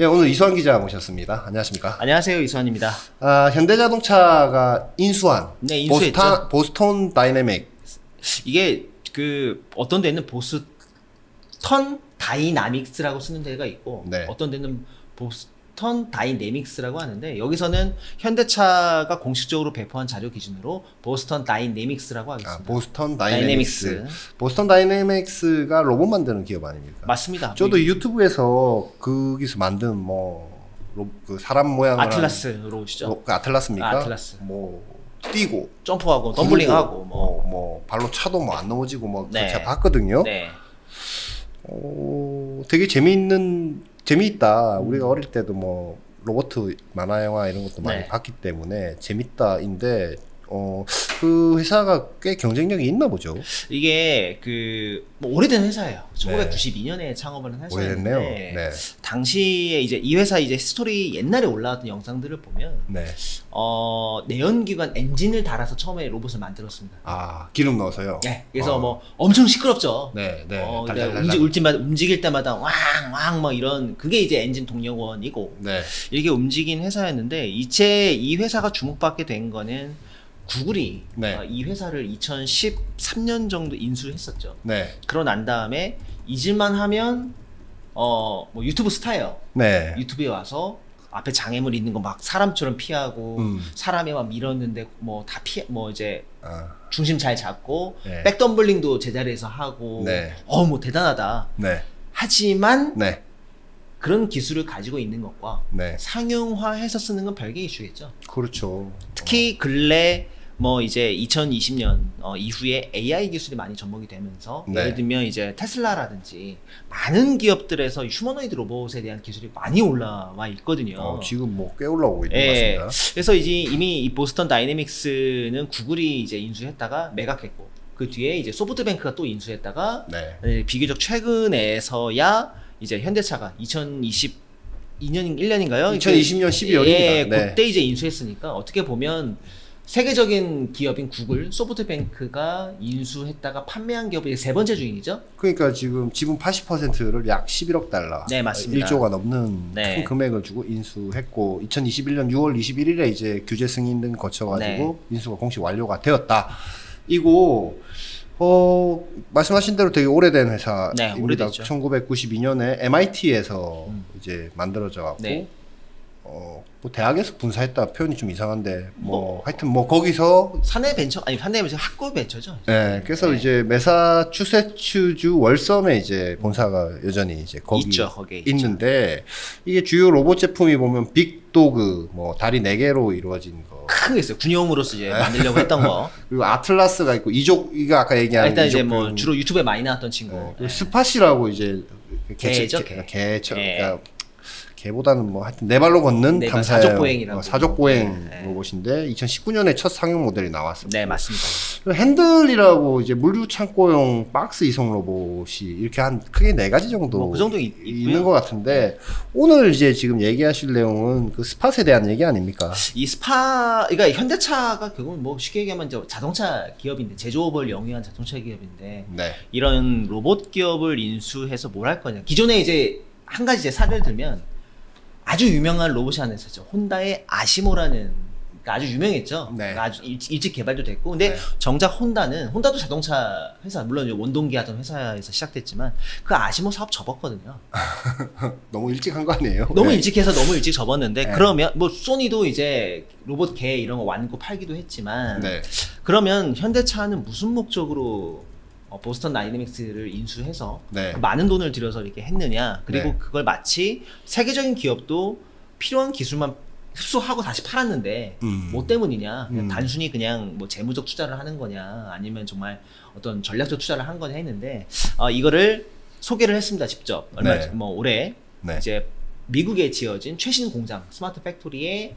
예, 오늘 이수환 기자 모셨습니다. 안녕하십니까? 안녕하세요 이수환입니다. 아, 현대자동차가 인수한 네. 보스타, 보스톤 다이내믹 이게 그 어떤 데는 보스턴 다이나믹스라고 쓰는 데가 있고 네. 어떤 데는 보스턴 다이내믹스라고 하는데 여기서는 현대차가 공식적으로 배포한 자료 기준으로 보스턴 다이내믹스라고 아, 하겠습니다. 보스턴 다이내믹스. 다이내믹스. 보스턴 다이내믹스가 로봇 만드는 기업 아닙니까? 맞습니다. 저도 유튜브에서 거기서 만든 뭐 로, 그 사람 모양을 아틀라스 로봇이죠. 한, 로, 그 아틀라스입니까? 아, 아틀라스. 뭐 뛰고 점프하고 덤블링하고 뭐. 뭐, 뭐 발로 차도 뭐 안 넘어지고 뭐 네. 제가 봤거든요. 네. 어, 되게 재미있는 재미있다. 우리가 어릴 때도 뭐 로봇 만화 영화 이런 것도 많이 네. 봤기 때문에 재밌다인데 어, 그 회사가 꽤 경쟁력이 있나 보죠. 이게 그 뭐 오래된 회사예요. 네. 1992년에 창업을 한. 회사인데 네. 당시에 이제 이 회사 이제 스토리 옛날에 올라왔던 영상들을 보면 네. 어 내연기관 엔진을 달아서 처음에 로봇을 만들었습니다. 아, 기름 넣어서요. 네, 그래서 어. 뭐 엄청 시끄럽죠. 네, 네. 어, 달달 달달. 그러니까 움직, 움직일 때마다 왕왕 막 이런 그게 이제 엔진 동력원이고 네. 이게 움직인 회사였는데 이제 이 회사가 주목받게 된 거는 구글이 네. 어, 이 회사를 2013년 정도 인수했었죠. 네. 그러고 난 다음에 잊을만 하면 어 뭐 유튜브 스타예요. 네. 유튜브에 와서 앞에 장애물 있는 거 막 사람처럼 피하고 음. 사람이 막 밀었는데 뭐 다 피해 뭐 이제 아, 중심 잘 잡고 네. 백덤블링도 제자리에서 하고 네. 어뭐 대단하다. 네. 하지만 네. 그런 기술을 가지고 있는 것과 네. 상용화해서 쓰는 건 별개 이슈겠죠. 그렇죠. 특히 근래 뭐 이제 2020년 어, 이후에 AI 기술이 많이 접목이 되면서 네. 예를 들면 이제 테슬라라든지 많은 기업들에서 휴머노이드 로봇에 대한 기술이 많이 올라와 있거든요. 어, 지금 뭐 꽤 올라오고 있는 예. 것 같습니다. 그래서 이제 이미 이 보스턴 다이내믹스는 구글이 이제 인수했다가 매각했고 그 뒤에 이제 소프트뱅크가 또 인수했다가 네. 예, 비교적 최근에서야 이제 현대차가 2022년 1년인가요? 2020년 12월입니다. 예, 네. 그때 이제 인수했으니까 어떻게 보면 세계적인 기업인 구글, 소프트뱅크가 인수했다가 판매한 기업의 세 번째 주인이죠. 그러니까 지금 지분 80%를 약 11억 달러, 네, 맞습니다. 1조가 넘는 네. 큰 금액을 주고 인수했고 2021년 6월 21일에 이제 규제 승인 등 거쳐가지고 인수가 공식 완료가 되었다. 이거 어 말씀하신 대로 되게 오래된 회사입니다. 네, 오래됐죠. 1992년에 MIT에서 음. 이제 만들어져 갖고 네. 어, 뭐 대학에서 분사했다 표현이 좀 이상한데 뭐, 뭐. 하여튼 뭐 거기서 사내 벤처 아니 사내 벤처 학교 벤처죠. 네, 그래서 네. 이제 메사추세츠주 월섬에 이제 본사가 여전히 이제 거기 있죠, 거기에 있는데 이게 주요 로봇 제품이 보면 빅도그 뭐 다리 네 개로 이루어진 거 큰 게 있어요. 군용으로서 이제 만들려고 했던 거. 그리고 아틀라스가 있고 이족 이거 아까 얘기한 일단 이제 뭐 그- 주로 유튜브에 많이 나왔던 친구. 네, 네. 스팟이라고 이제 개죠, 개, 개. 개처 예. 그러니까 개보다는 뭐 하여튼 네 발로 걷는 네, 탐사 사족 보행이라고. 사족 보행 네. 로봇인데 2019년에 첫 상용 모델이 나왔습니다. 네, 맞습니다. 핸들이라고 이제 물류 창고용 박스 이송 로봇이 이렇게 한 크게 네 가지 정도 뭐 그 정도 있-. 있는 것 같은데 오늘 이제 지금 얘기하실 내용은 그 스팟에 대한 얘기 아닙니까? 이 스파, 그러니까 현대차가 결국은 뭐 쉽게 얘기하면 이제 자동차 기업인데 제조업을 영위한 자동차 기업인데 네. 이런 로봇 기업을 인수해서 뭘 할 거냐. 기존에 이제 한 가지 이제 사례를 들면 아주 유명한 로봇이 하나 있었죠. 혼다의 아시모라는 그러니까 아주 유명했죠. 네. 그러니까 아주 일- 일찍 개발도 됐고, 근데 네. 정작 혼다는 혼다도 자동차 회사 물론 원동기 하던 회사에서 시작됐지만 그 아시모 사업 접었거든요. 너무 일찍 한 거 아니에요? 너무 네. 일찍 해서 너무 일찍 접었는데 네. 그러면 뭐 소니도 이제 로봇 개 이런 거 완고 팔기도 했지만 네. 그러면 현대차는 무슨 목적으로 어, 보스턴 다이내믹스를 인수해서 네. 많은 돈을 들여서 이렇게 했느냐 그리고 네. 그걸 마치 세계적인 기업도 필요한 기술만 흡수하고 다시 팔았는데 음. 뭐 때문이냐 그냥 음. 단순히 그냥 뭐 재무적 투자를 하는 거냐 아니면 정말 어떤 전략적 투자를 한 거냐 했는데 어, 이거를 소개를 했습니다 직접 얼마 네. 전- 뭐 올해 네. 이제 미국에 지어진 최신 공장 smart factory의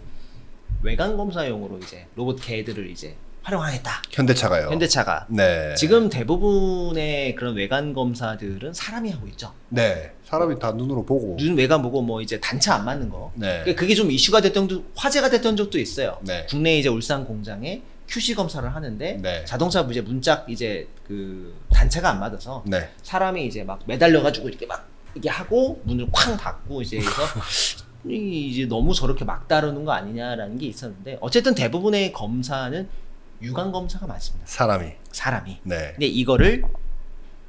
외관 검사용으로 이제 로봇 개들을 이제 활용하겠다. 현대차가요. 현대차가 네. 지금 대부분의 그런 외관 검사들은 사람이 하고 있죠. 네. 사람이 다 눈으로 보고. 눈 외관 보고 뭐 이제 단차 안 맞는 거. 네. 그러니까 그게 좀 이슈가 됐던 적- 화제가 됐던 적도 있어요. 네. 국내 이제 울산 공장에 QC 검사를 하는데 네. 자동차 이제 문짝 이제 그 단차가 안 맞아서 네. 사람이 이제 막 매달려 가지고 이렇게 막 이게 하고 문을 쾅 닫고 이제 해서 이- 이제 너무 저렇게 막 다루는 거 아니냐라는 게 있었는데 어쨌든 대부분의 검사는 육안 검사가 많습니다. 사람이. 사람이. 네. 근데 이거를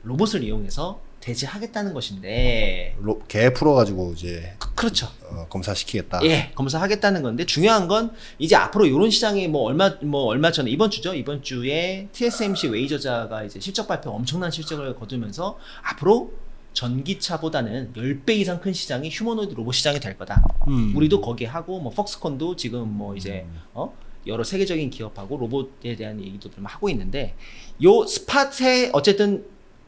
로봇을 이용해서 대체하겠다는 것인데 로, 개 풀어가지고 이제 그, 그렇죠. 어, 검사시키겠다. 예, 검사하겠다는 건데 중요한 건 이제 앞으로 이런 시장이 뭐 얼마 뭐 얼마 전에 이번 주죠. 이번 주에 TSMC 웨이저자가 이제 실적 발표 엄청난 실적을 거두면서 앞으로 전기차보다는 10배 이상 큰 시장이 휴머노이드 로봇 시장이 될 거다. 음. 우리도 거기에 하고 뭐 폭스콘도 지금 뭐 이제 음. 어 여러 세계적인 기업하고 로봇에 대한 얘기도 좀 하고 있는데 요 스팟의 어쨌든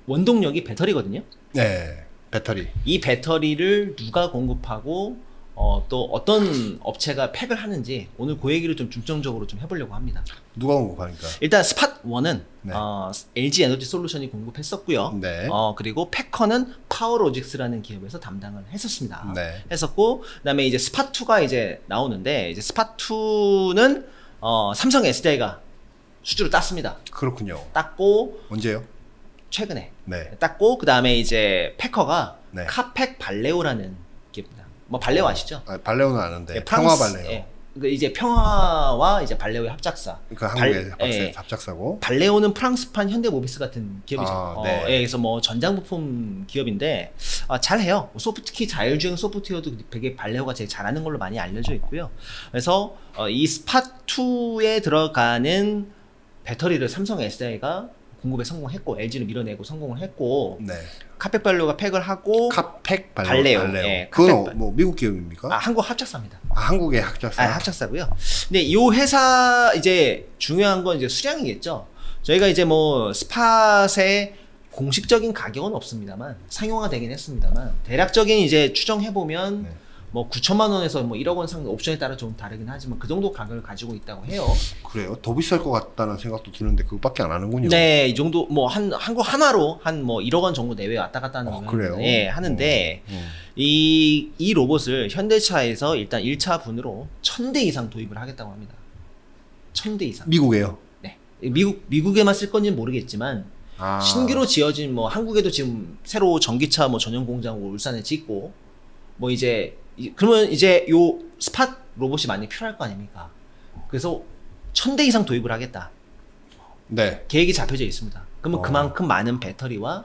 원동력이 배터리거든요. 네. 배터리. 이 배터리를 누가 공급하고 어, 또 어떤 업체가 팩을 하는지 오늘 그 얘기를 좀 중점적으로 좀 해보려고 합니다. 누가 공급하니까? 일단 스팟 1은 네. 어, LG 에너지 솔루션이 공급했었고요. 네. 어, 그리고 packer는 파워로직스라는 기업에서 담당을 했었습니다. 네. 했었고 그다음에 이제 스팟 2가 이제 나오는데 이제 스팟 2는 어, 삼성 SDI가 수주를 땄습니다. 그렇군요. 땄고 언제요? 최근에 네. 땄고 그 다음에 이제 패커가 네. 카팩 발레오라는 기업입니다. 뭐 발레오 아시죠? 아, 발레오는 아는데 예, 평화 프랑스- 발레오. 예. 그 이제 평화와 이제 발레오의 합작사. 그러니까 한국의 발- 합작, 예. 합작사고. 발레오는 프랑스판 현대모비스 같은 기업이죠. 아, 어, 네. 예, 그래서 뭐 전장 부품 기업인데 아, 잘해요. 소프트 특히 자율주행 소프트웨어도 되게 발레오가 제일 잘하는 걸로 많이 알려져 있고요. 그래서 어, 이 스팟 2에 들어가는 배터리를 삼성 SDI가 공급에 성공했고 LG를 밀어내고 성공을 했고 네. 카펙 발레오가 팩을 하고 카팩 발레오. 발레오. 예, 그건 발- 뭐 미국 기업입니까? 아, 한국 합작사입니다. 아, 한국의 합작사. 아, 합작사고요. 근데 이 회사 이제 중요한 건 이제 수량이겠죠. 저희가 이제 뭐 스팟의 공식적인 가격은 없습니다만 상용화 되긴 했습니다만 대략적인 이제 추정해 보면 네. 뭐 9천만 원에서 뭐 1억 원 상당 옵션에 따라 좀 다르긴 하지만 그 정도 가격을 가지고 있다고 해요. 그래요? 더 비쌀 것 같다는 생각도 드는데 그거밖에 안 하는군요. 네, 이 정도 뭐 한 한국 하나로 한 뭐 1억 원 정도 내외 왔다 갔다 하는 아, 거 그래요? 예, 하는데 음. 이, 이 로봇을 현대차에서 일단 1차 분으로 1000대 이상 도입을 하겠다고 합니다. 1000대 이상. 미국에요. 네. 미국, 미국에만 쓸 건지는 모르겠지만, 아. 신규로 지어진 뭐 한국에도 지금 새로 전기차 뭐 전용 공장을 울산에 짓고, 뭐 이제, 이- 그러면 이제 요 스팟 로봇이 많이 필요할 거 아닙니까? 그래서 1000대 이상 도입을 하겠다. 네. 계획이 잡혀져 있습니다. 그러면 어. 그만큼 많은 배터리와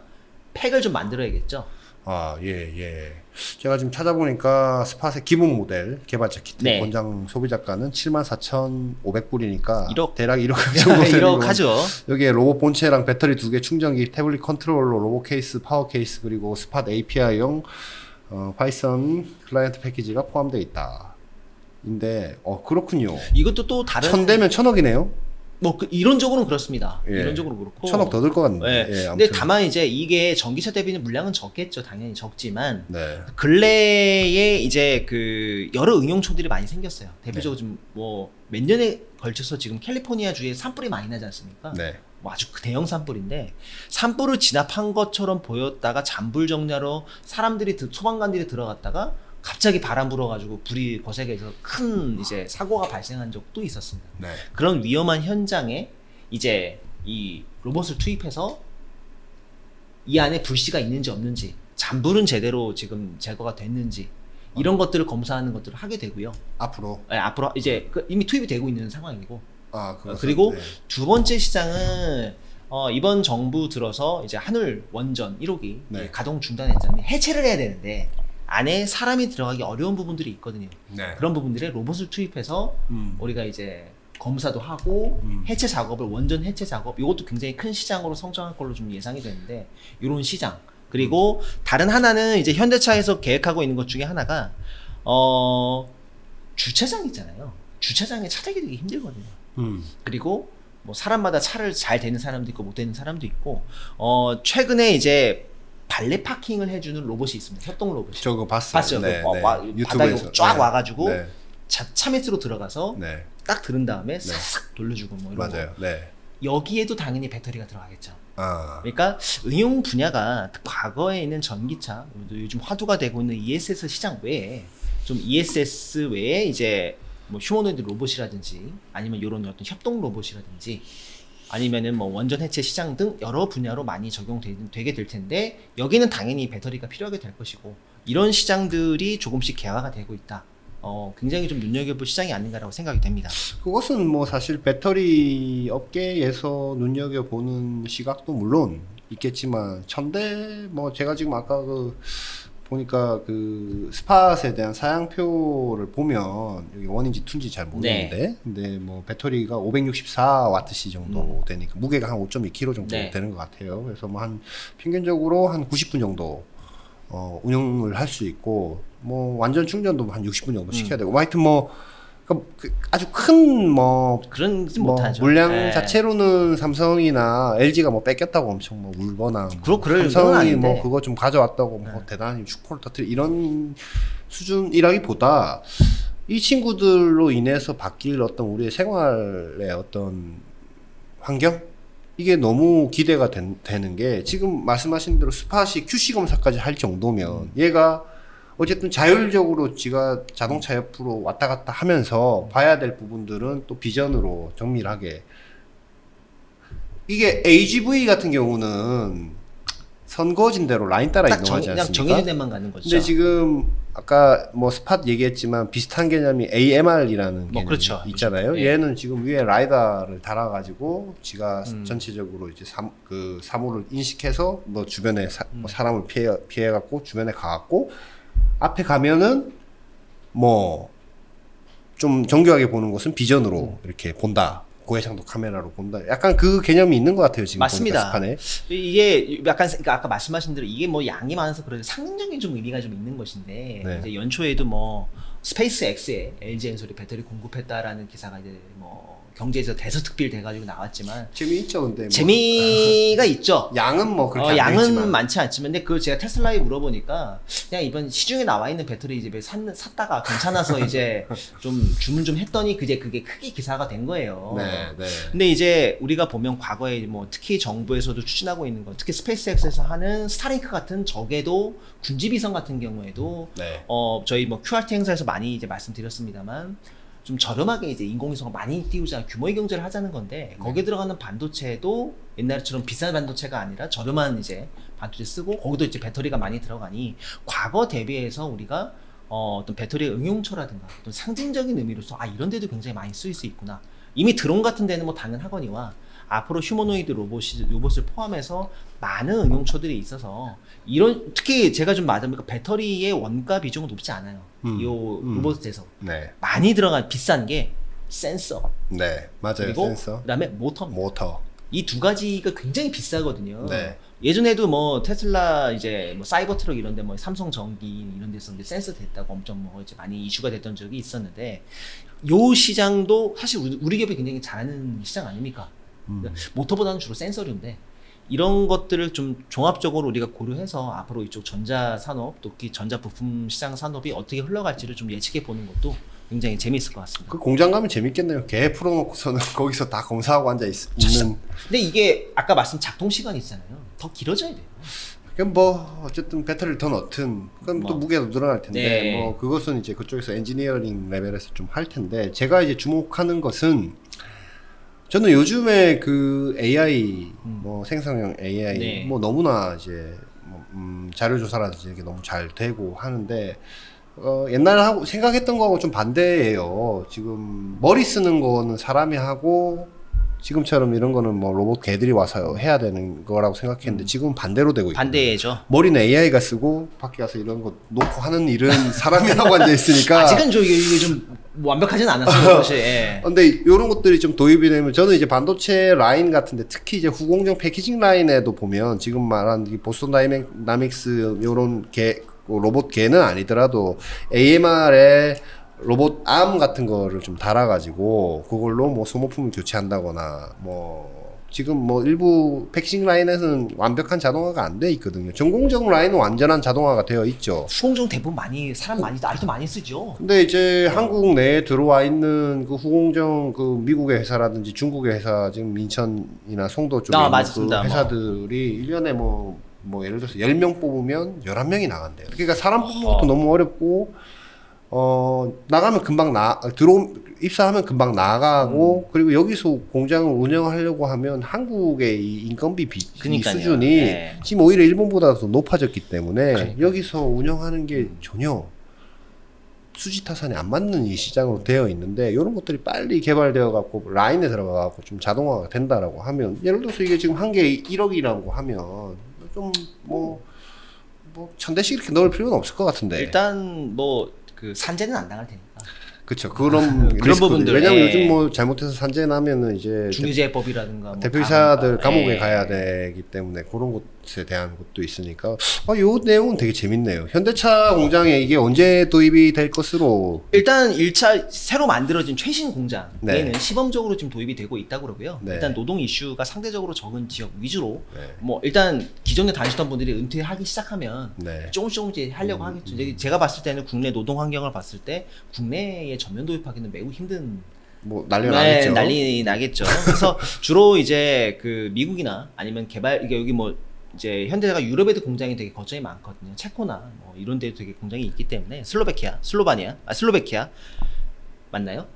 팩을 좀 만들어야겠죠. 아, 예, 예. 제가 지금 찾아보니까 스팟의 기본 모델 개발자 키트 네. 권장 소비자가는 74,500불이니까 일억. 대략 1억 정도 되는 이렇게 거. 하죠. 여기에 로봇 본체랑 배터리 두 개 충전기, 태블릿 컨트롤러, 로봇 케이스, 파워 케이스 그리고 스팟 API용 어, 파이썬 클라이언트 패키지가 포함되어 있다. 인데 어 그렇군요. 이것도 또 다른 천 대면 천억이네요. 뭐 그, 이론적으로는 그렇습니다. 예. 이론적으로 그렇고 천억 더 들 것 같은데. 네. 예, 근데. 다만 이제 이게 전기차 대비는 물량은 적겠죠. 당연히 적지만 네. 근래에 이제 그 여러 응용처들이 많이 생겼어요. 대표적으로 네. 좀 뭐 몇 년에 걸쳐서 지금 캘리포니아 주에 산불이 많이 나지 않습니까? 네. 뭐 아주 그 대형 산불인데 산불을 진압한 것처럼 보였다가 잔불 정ля로 사람들이 드- 소방관들이 들어갔다가 갑자기 바람 불어가지고 불이 거세게 해서 큰 이제 사고가 발생한 적도 있었습니다. 네. 그런 위험한 현장에 이제 이 로봇을 투입해서 이 안에 불씨가 있는지 없는지 잔불은 제대로 지금 제거가 됐는지 이런 것들을 검사하는 것들을 하게 되고요. 앞으로 예, 앞으로 이제 그 이미 투입이 되고 있는 상황이고 아 그것은- 그리고 네. 두 번째 시장은 어, 이번 정부 들어서 이제 하늘 원전 1호기 네. 가동 중단했잖아요. 해체를 해야 되는데 안에 사람이 들어가기 어려운 부분들이 있거든요. 네. 그런 부분들에 로봇을 투입해서 음. 우리가 이제 검사도 하고 음. 해체 작업을 원전 해체 작업 이것도 굉장히 큰 시장으로 성장할 걸로 좀 예상이 되는데 이런 시장 그리고 다른 하나는 이제 현대차에서 계획하고 있는 것 중에 하나가 어 주차장 있잖아요 주차장에 차 대기 되게 힘들거든요 음. 그리고 뭐 사람마다 차를 잘 되는 사람도 있고 못 되는 사람도 있고 어 최근에 이제 발레 파킹을 해주는 로봇이 있습니다 협동 로봇이 저거 봤어요. 봤죠 네, 그 네. 와- 바닥에. 쫙 네. 와가지고 네. 차, 차 밑으로 들어가서 네. 딱 들은 다음에 싹 돌려주고 뭐 이런 거. 맞아요. 네. 여기에도 당연히 배터리가 들어가겠죠. 아. 그러니까 응용 분야가 과거에 있는 전기차, 요즘 화두가 되고 있는 ESS 시장 외에 좀 ESS 외에 이제 뭐 휴머노이드 로봇이라든지 아니면 이런 어떤 협동 로봇이라든지 아니면은 뭐 원전 해체 시장 등 여러 분야로 많이 적용되게 될 텐데 여기는 당연히 배터리가 필요하게 될 것이고 이런 시장들이 조금씩 개화가 되고 있다. 어, 굉장히 좀 눈여겨볼 시장이 아닌가라고 생각이 됩니다. 그것은 뭐 사실 배터리 업계에서 눈여겨보는 시각도 물론 있겠지만 천대 뭐 제가 지금 아까 그 보니까 그 스팟에 대한 사양표를 보면 여기 원인지 투인지 잘 모르겠는데 네. 근데 뭐 배터리가 564와트시 정도 되니까 무게가 한 5.2kg 정도 음. 네. 되는 것 같아요. 그래서 뭐 한 평균적으로 한 90분 정도 어, 운영을 할 수 있고 뭐 완전 충전도 한 60분 정도 시켜야 되고 뭐 하여튼 뭐 아주 큰 뭐 그런지 뭐 못하죠. 물량 네. 자체로는 삼성이나 LG가 뭐 뺏겼다고 엄청 뭐 울거나 뭐 그럴 건 삼성이. 뭐 그거 좀 가져왔다고 뭐 네. 대단히 축포를 터뜨리 이런 수준이라기보다 이 친구들로 인해서 바뀔 어떤 우리의 생활의 어떤 환경 이게 너무 기대가 된- 되는 게 지금 말씀하신 대로 스팟이 QC 검사까지 할 정도면 얘가 어쨌든 자율적으로 지가 자동차 옆으로 왔다 갔다 하면서 봐야 될 부분들은 또 비전으로 정밀하게 이게 AGV 같은 경우는 선거진 대로 라인 따라 딱 정, 이동하지 그냥 않습니까? 정해진 데만 가는 거죠. 근데 지금 아까 뭐 스팟 얘기했지만 비슷한 개념이 AMR이라는 뭐 개념이 그렇죠. 있잖아요. 예. 얘는 지금 위에 라이다를 달아가지고 지가 음. 전체적으로 이제 사, 그 사물을 인식해서 뭐 주변에 사, 음. 뭐 사람을 피해 피해갖고 주변에 가갖고 앞에 가면은 뭐 좀 정교하게 보는 것은 비전으로 음. 이렇게 본다. 고해상도 카메라로 본다. 약간 그 개념이 있는 것 같아요 지금 맞습니다. 이게 약간 그러니까 아까 말씀하신 대로 이게 뭐 양이 많아서 그래도 상징적인 좀 의미가 좀 있는 것인데 네. 이제 연초에도 뭐 스페이스 X에 LG 엔솔이 배터리 공급했다라는 기사가 이제 뭐 경제에서 대서특필 돼가지고 나왔지만 재미있죠, 근데 뭐 재미가 있죠. 양은 뭐 그렇게 어, 안 양은 되겠지만. 많지 않지만 근데 그걸 제가 테슬라에 물어보니까 그냥 이번 시중에 나와 있는 배터리 이제 샀, 샀다가 괜찮아서 이제 좀 주문 좀 했더니 그제 그게 크게 기사가 된 거예요. 네, 네. 근데 이제 우리가 보면 과거에 뭐 특히 정부에서도 추진하고 있는 건 특히 스페이스X에서 하는 스타링크 같은 저궤도 군집위성 같은 경우에도 네. 어 저희 뭐 QRT 행사에서 많이 이제 말씀드렸습니다만 좀 저렴하게 이제 인공위성을 많이 띄우자 규모의 경제를 하자는 건데 거기에 들어가는 반도체도 옛날처럼 비싼 반도체가 아니라 저렴한 이제 반도체 쓰고 거기도 이제 배터리가 많이 들어가니 과거 대비해서 우리가 어, 어떤 배터리의 응용처라든가 어떤 상징적인 의미로서 아 이런 데도 굉장히 많이 쓰일 수 있구나. 이미 드론 같은 데는 뭐 당연하거니와 앞으로 휴머노이드 로봇이 로봇을 포함해서 많은 응용처들이 있어서 이런 특히 제가 좀 맞으니까 배터리의 원가 비중은 높지 않아요. 음, 이 음. 로봇에서 네. 많이 들어간 비싼 게 센서 네. 맞아요. 그리고 센서. 그다음에 모터 모터. 이 두 가지가 굉장히 비싸거든요. 네. 예전에도 뭐 테슬라 이제 뭐 사이버 트럭 이런데 뭐 삼성 전기 이런 데서 이제 센서 됐다고 엄청 뭐 이제 많이 이슈가 됐던 적이 있었는데 요 시장도 사실 우리, 우리 기업이 굉장히 잘하는 시장 아닙니까? 음. 모터보다는 주로 센서류인데 이런 것들을 좀 종합적으로 우리가 고려해서 앞으로 이쪽 전자 산업 특히 전자 부품 시장 산업이 어떻게 흘러갈지를 좀 예측해 보는 것도 굉장히 재미있을 것 같습니다. 그 공장 가면 재밌겠네요. 개 풀어놓고서는 거기서 다 검사하고 앉아 있, 있는. 근데 이게 아까 말씀 작동 시간이 있잖아요. 더 길어져야 돼요. 그럼 뭐 어쨌든 배터리를 더 넣든 그럼 또 뭐. 무게도 늘어날 텐데 네. 뭐 그것은 이제 그쪽에서 엔지니어링 레벨에서 좀 할 텐데 제가 이제 주목하는 것은 저는 요즘에 그 AI 뭐 생성형 AI 음. 네. 뭐 너무나 이제 뭐, 음, 자료 조사라든지 이게 너무 잘 되고 하는데 어, 옛날 하고 생각했던 거하고 좀 반대예요. 지금 머리 쓰는 거는 사람이 하고 지금처럼 이런 거는 뭐 로봇 개들이 와서 해야 되는 거라고 생각했는데 지금 반대로 되고 있고 반대죠. 머리는 AI가 쓰고 밖에 가서 이런 거 놓고 하는 일은 사람이 하고 앉아 있으니까 아직은 좀 이게 이게 좀 완벽하진 않았어요. 사실. 예. 근데 이런 것들이 좀 도입이 되면 저는 이제 반도체 라인 같은데 특히 이제 후공정 패키징 라인에도 보면 지금 말한 이 보스턴 다이나믹스 요런 개 로봇 개는 아니더라도 AMR에 로봇 arm 같은 거를 좀 달아가지고 그걸로 뭐 소모품을 교체한다거나 뭐 지금 뭐 일부 패키징 라인에서는 완벽한 자동화가 안 돼 있거든요. 전공정 라인은 완전한 자동화가 되어 있죠. 수공정 대부분 많이 사람 많이 아직도 많이 쓰죠. 근데 이제 한국 내에 들어와 있는 그 후공정 그 미국의 회사라든지 중국의 회사 지금 민천이나 송도 쪽에 아, 있는. 그 회사들이 1년에 뭐, 뭐 예를 들어서 10명 뽑으면 11명이 나간대요. 그러니까 사람 뽑는 것도 어허. 너무 어렵고 어 나가면 금방 나 들어 입사하면 금방 나가고 음. 그리고 여기서 공장을 운영하려고 하면 한국의 이 인건비 비, 이. 수준이 네. 지금 오히려 일본보다 더 높아졌기 때문에 그러니까요. 여기서 운영하는 게 전혀 수지타산이 안 맞는 이 시장으로 되어 있는데 이런 것들이 빨리 개발되어 갖고 라인에 들어가 갖고 좀 자동화가 된다라고 하면 예를 들어서 이게 지금 한 개에 1억이라고 하면 좀뭐뭐 천대씩 이렇게 넣을 필요는 없을 것 같은데 일단 뭐 그 산재는 안 당할 테니까 그렇죠 그런 그런 리스크들. 부분들, 왜냐면 예. 요즘 뭐 잘못해서 산재 나면은 이제 중유재법이라든가 뭐 대표이사들 다 감옥에 예. 가야 되기 때문에 그런 것에 대한 것도 있으니까 아, 요 내용은 되게 재밌네요. 현대차 공장에 이게 언제 도입이 될 것으로 일단 1차 새로 만들어진 최신 공장에는 네. 시범적으로 지금 도입이 되고 있다고 그러고요. 네. 일단 노동 이슈가 상대적으로 적은 지역 위주로 네. 뭐 일단 기존에 다니셨던 분들이 은퇴하기 시작하면 네. 조금씩 조금씩 하려고 음, 하겠죠. 이제 제가 봤을 때는 국내 노동 환경을 봤을 때 국내에 전면 도입하기는 매우 힘든 뭐 난리가 네, 나겠죠. 난리 나겠죠. 그래서 주로 이제 그 미국이나 아니면 개발 이게 여기 뭐 이제 현대가 유럽에도 공장이 되게 거점이 많거든요. 체코나 뭐 이런 데도 되게 공장이 있기 때문에 슬로베키아, 슬로바니아, 아 슬로베키아 맞나요?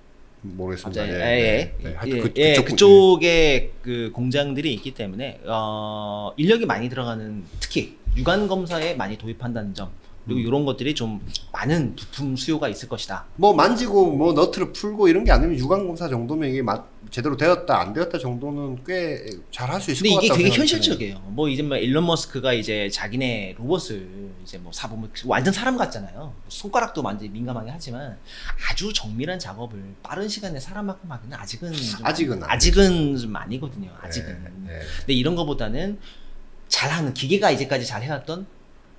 모르겠습니다. 갑자기 예, 예, 예. 네. 네. 예, 하여튼 그, 예, 그쪽 그쪽에 그 공장들이 있기 때문에 어, 인력이 많이 들어가는 특히 유관 검사에 많이 도입한다는 점 그리고 음. 이런 것들이 좀 많은 부품 수요가 있을 것이다. 뭐 만지고 뭐 너트를 풀고 이런 게 아니면 유관 검사 정도면 이게 맞, 제대로 되었다 안 되었다 정도는 꽤 잘 할 수 있을 근데 것 이게 같다고 되게 생각이 현실적이에요. 뭐 이제 뭐 일론 머스크가 이제 자기네 로봇을 이제 뭐 사보면 완전 사람 같잖아요. 손가락도 완전 히 민감하게 하지만 아주 정밀한 작업을 빠른 시간에 사람만큼 하기는 아직은 좀 아직은 안 아직은 좀 아니거든요. 아직은. 네, 네. 근데 이런 거보다는 잘하는 기계가 이제까지 잘 해왔던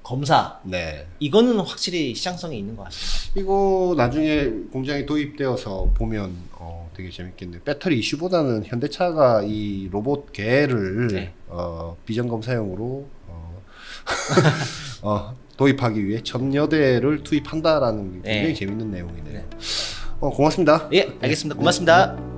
검사 네. 이거는 확실히 시장성이 있는 것 같습니다. 이거 나중에 공장에 도입되어서 보면 어, 되게 재밌겠네요. 배터리 이슈보다는 현대차가 이 로봇계를 네. 어, 비전 검사용으로 어, 어, 도입하기 위해 천여 대를 투입한다라는 게 굉장히 네. 재밌는 내용이네요. 네. 어, 고맙습니다. 예, 알겠습니다. 고맙습니다.